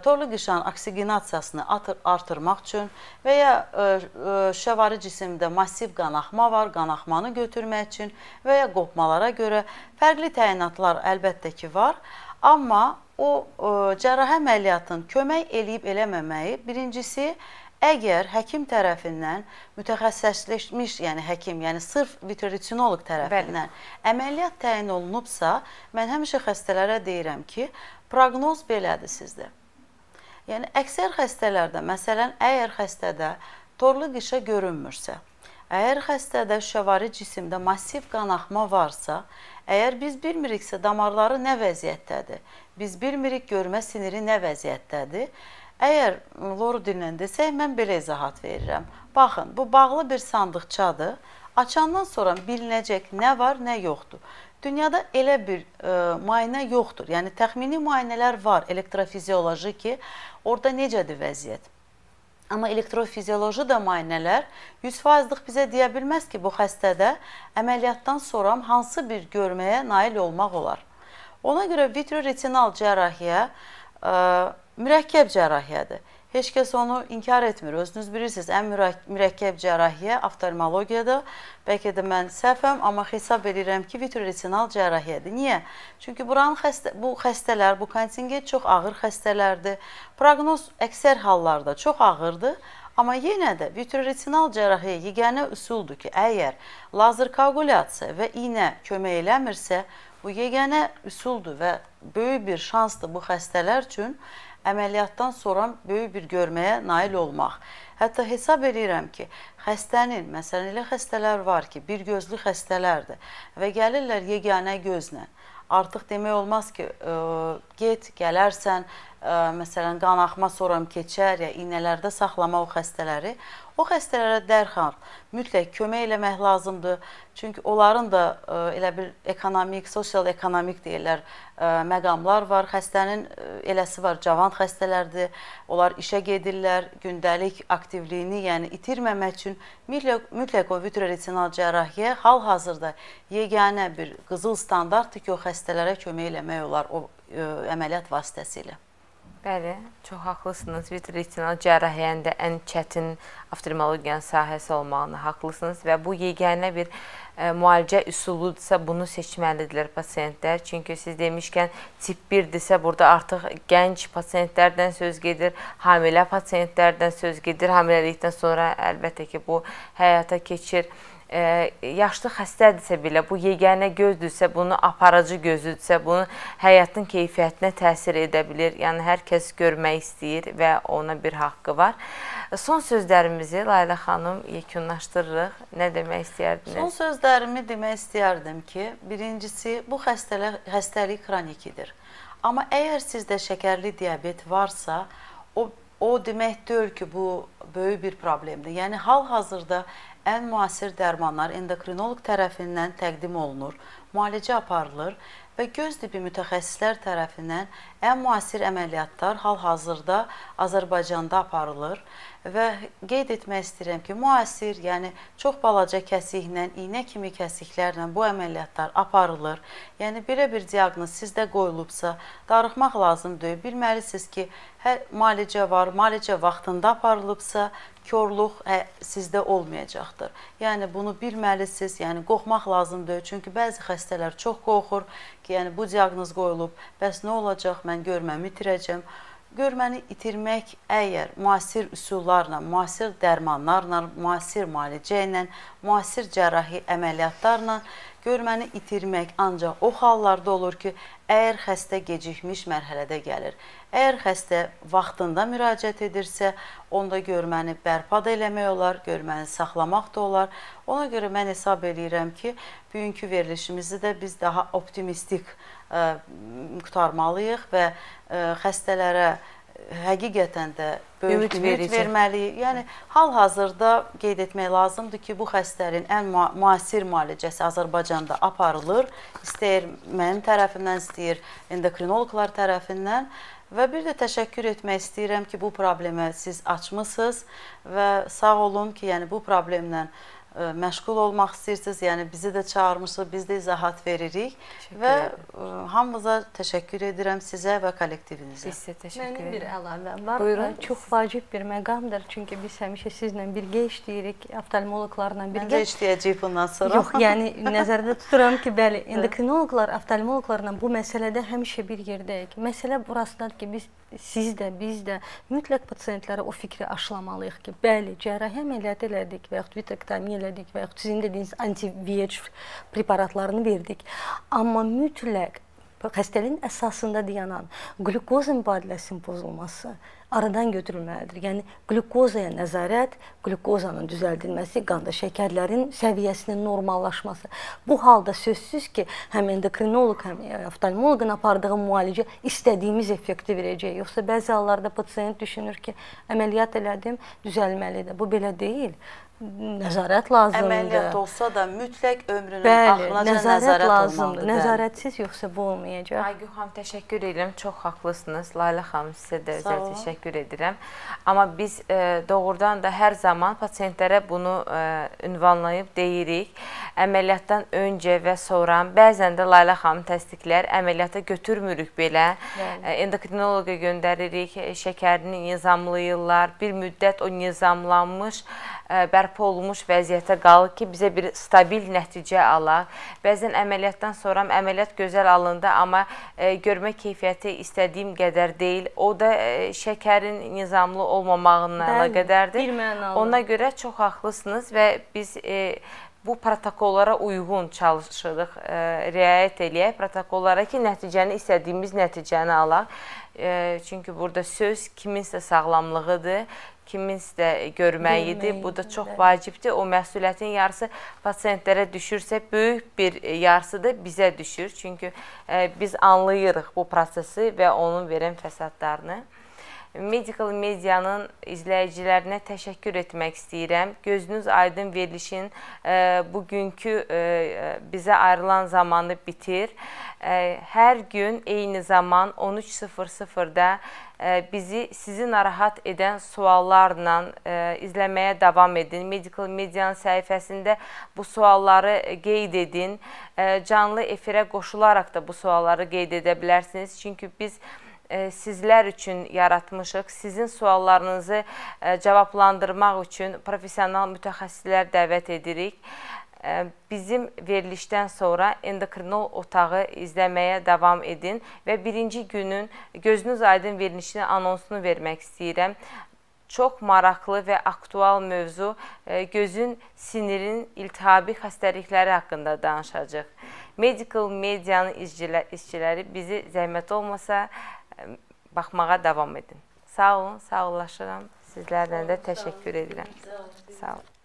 torlu qışan oksigenasiyasını artırmaq üçün və ya e, e, şəvari cisimdə massiv qanaxma var, qanaxmanı götürmək üçün və ya qopmalara görə fərqli təyinatlar əlbəttə ki var. Amma o cərrahi əməliyyatın kömək eləyib eləməməyi birincisi Əgər həkim tərəfindən mütəxəssisləşmiş, yəni həkim, yəni sırf vitroretinoloq tərəfindən Bəli. əməliyyat təyin olunubsa, mən həmişə xəstələrə deyirəm ki, proqnoz belədir sizdə. Yəni əksər xəstələrdə, məsələn, əgər xəstədə torlu qişə görünmürsə, əgər xəstədə şüşəvari cisimdə massiv qanaxma varsa, əgər biz bilmiriksə damarları nə vəziyyətdədir, biz bilmirik görmə siniri nə vəziyyətdədir, Əgər loru dillə desək, mən belə izahat verirəm. Baxın, bu bağlı bir sandıqçadır. Açandan sonra bilinəcək nə var, nə yoxdur. Dünyada elə bir e, müayinə yoxdur. Yəni təxmini müayinələr var, elektrofizioloji ki, orada necədir vəziyyət. Amma elektrofizioloji da müayinələr 100%lıq bizə deyə bilməz ki, bu xəstədə əməliyyatdan sonra hansı bir görməyə nail olmaq olar. Ona görə vitroretinal cərrahiyyə ə, e, mürəkkəb cərrahiyyədir. Heç kəs onu inkar etmir. Özünüz bilirsiniz, ən mürəkkəb cərrahiyyə oftalmologiyadır. Bəlkə də mən səhvəm, amma hesab edirəm ki, vitroretinal cərrahiyyədir. Niyə? Çünki buranın xəstə, bu xəstələr, bu kontingent çox ağır xəstələrdir. Proqnoz əksər hallarda çox ağırdır. Amma yenə də vitroretinal cərrahiyyə yeganə üsuldur ki, əgər lazer koagulyasiya və iynə kömək eləmirsə, bu yeganə üsuldur və böyük bir şansdır bu xəstələr üçün əməliyyatdan sonra böyük bir görməyə nail olmaq. Hətta hesab edirəm ki, xəstənin, məsələn, elə xəstələr var ki, bir gözlü xəstələrdir və gəlirlər yeganə gözlə. Artıq demək olmaz ki, ə, get, gələrsən, məsələn, qanaxma sonra keçər ya iynələrdə saxlama o xəstələri. O xəstələrə dərhal mütləq kömək eləmək lazımdır. Çünki onların da elə bir ekonomik, sosial-ekonomik deyirlər, məqamlar var. Xəstənin eləsi var, cavan xəstələrdir. Onlar işə gedirlər, gündəlik aktivliyini, yəni itirməmək üçün mütləq, mütləq o vitroretinal cərrahiyyə hal-hazırda yeganə bir qızıl standartdır ki, o xəstələrə kömək eləmək olar o ə, əməliyyat vasitəsilə. Bəli, çox haqlısınız. Vitroretinal cərrahiyyənin də ən çətin oftalmologiyanın sahəsi olmağına haqlısınız və bu yeganə bir ə, e, müalicə üsuludursa bunu seçməlidirlər pasiyentlər. Çünki siz demişkən tip 1-dirsə burada artıq gənc pasiyentlərdən söz gedir, hamilə pasiyentlərdən söz gedir. Hamiləlikdən sonra əlbəttə ki, bu həyata keçir yaşlı xəstədirsə belə, bu yeganə gözdürsə, bunu aparıcı gözüdürsə, bunu həyatın keyfiyyətinə təsir edə bilir. Yəni hər kəs görmək istəyir və ona bir haqqı var. Son sözlərimizi Layla xanım yekunlaşdırırıq. Nə demək istəyirdiniz? Son sözlərimi demək istəyərdim ki, birincisi bu xəstəlik xəstəlik xronikidir. Amma əgər sizdə şəkərli diabet varsa, o o demək deyil ki, bu böyük bir problemdir. Yəni hal-hazırda ən müasir dərmanlar endokrinoloq tərəfindən təqdim olunur, müalicə aparılır və göz tibi mütəxəssislər tərəfindən ən müasir əməliyyatlar hal-hazırda Azərbaycanda aparılır və qeyd etmək istəyirəm ki, müasir, yəni çox balaca kəsiklə, iynə kimi kəsiklərlə bu əməliyyatlar aparılır. Yəni belə bir diaqnoz sizdə qoyulubsa, darıxmaq lazım deyil. Bilməlisiniz ki, hər müalicə var, müalicə vaxtında aparılıbsa, korluq hə, sizdə olmayacaqdır. Yəni bunu bilməlisiniz. Yəni qorxmaq lazımdır. Çünki bəzi xəstələr çox qorxur ki, yəni bu diaqnoz qoyulub, bəs nə olacaq? Mən görməmi itirəcəm. Görməni itirmək əgər müasir üsullarla, müasir dərmanlarla, müasir müalicə ilə, müasir cərrahi əməliyyatlarla görməni itirmək ancaq o hallarda olur ki, əgər xəstə gecikmiş mərhələdə gəlir. Əgər xəstə vaxtında müraciət edirsə, onda görməni bərpa da eləmək olar, görməni saxlamaq da olar. Ona görə mən hesab eləyirəm ki, bugünkü verilişimizi də biz daha optimistik ə, qutarmalıyıq və ə, xəstələrə həqiqətən də böyük Ümid ümid, verməliyik. Yəni hal-hazırda qeyd etmək lazımdır ki, bu xəstələrin ən müasir müalicəsi Azərbaycanda aparılır. İstəyir mənim tərəfimdən, istəyir endokrinoloqlar tərəfindən və bir də təşəkkür etmək istəyirəm ki, bu problemə siz açmısınız və sağ olun ki, yəni bu problemlə məşğul olmaq istəyirsiniz, yəni bizi də çağırmısınız, biz də izahat veririk və ə, hamınıza təşəkkür edirəm sizə və kollektivinizə. Biz sizə təşəkkür Mənim bir əlavəm var. Buyurun. Çox vacib bir məqamdır. Çünki biz həmişə sizlə birgə işləyirik, oftalmoloqlarla Məncə birgə. işləyəcəyik bundan sonra. Yox, yəni nəzərdə tuturam ki, bəli, endokrinoloqlar, oftalmoloqlarla bu məsələdə həmişə bir yerdəyik. Məsələ burasındadır ki, biz siz də, biz də mütləq pasiyentlərə o fikri aşılamalıyıq ki, bəli, cərrahi əməliyyat elədik və yaxud vitrektomiya elədik və yaxud sizin dediyiniz anti-VH preparatlarını verdik. Amma mütləq xəstəliyin əsasında dayanan qlukoz mübadiləsinin pozulması aradan götürülməlidir. Yəni qlukozaya nəzarət, qlukozanın düzəldilməsi, qanda şəkərlərin səviyyəsinin normallaşması. Bu halda sözsüz ki, həm endokrinoloq, həm oftalmoloqun apardığı müalicə istədiyimiz effekti verəcək. Yoxsa bəzi hallarda pasiyent düşünür ki, əməliyyat elədim, düzəlməlidir. Bu belə deyil. Nəzarət lazımdır. Əməliyyat olsa da mütləq ömrünün Bəli, axırına nəzarət, nəzarət lazımdır. olmalıdır. Nəzarətsiz yoxsa bu olmayacaq. Aygün xanım təşəkkür edirəm. Çox haqlısınız. Layla xanım sizə də özəl təşəkkür edirəm. Amma biz e, doğrudan da hər zaman pasiyentlərə bunu e, ünvanlayıb deyirik. Əməliyyatdan öncə və sonra bəzən də Layla xanım təsdiqlər əməliyyata götürmürük belə. Bəli. E, endokrinoloqa göndəririk, şəkərini nizamlayırlar. Bir müddət o nizamlanmış ə, bərpa olunmuş vəziyyətə qalır ki, bizə bir stabil nəticə alaq. Bəzən əməliyyatdan sonra əməliyyat gözəl alındı, amma görmə keyfiyyəti istədiyim qədər deyil. O da şəkərin nizamlı olmamağından birmənalı. Ona görə çox haqlısınız və biz bu protokollara uyğun çalışırıq, riayət eləyək protokollara ki, nəticəni istədiyimiz nəticəni alaq. Çünki burada söz kiminsə sağlamlığıdır, kiminsə də görməyidir. Bu da çox vacibdir. O məsuliyyətin yarısı pasiyentlərə düşürsə, böyük bir e, yarısı da bizə düşür. Çünki ə, biz anlayırıq bu prosesi və onun verən fəsadlarını. Medical Medianın izləyicilərinə təşəkkür etmək istəyirəm. Gözünüz aydın verilişin ə, bugünkü ə, bizə ayrılan zamanı bitir. Ə, hər gün eyni zaman 13:00-da ə, bizi sizi narahat edən suallarla ə, izləməyə davam edin. Medical Medianın səhifəsində bu sualları qeyd edin. Ə, canlı efirə qoşularaq da bu sualları qeyd edə bilərsiniz. Çünki biz e, sizlər üçün yaratmışıq. Sizin suallarınızı e, cavablandırmaq üçün professional mütəxəssislər dəvət edirik. E, Bizim verilişdən sonra endokrinol otağı izləməyə davam edin və birinci günün gözünüz aydın verilişinin anonsunu vermək istəyirəm. Çox maraqlı və aktual mövzu e, gözün sinirin iltihabi xəstəlikləri haqqında danışacaq. Medical Medianın işçiləri bizi zəhmət olmasa ə, baxmağa davam edin. Sağ olun, sağollaşıram. Sizlərdən də təşəkkür edirəm. Sağ olun.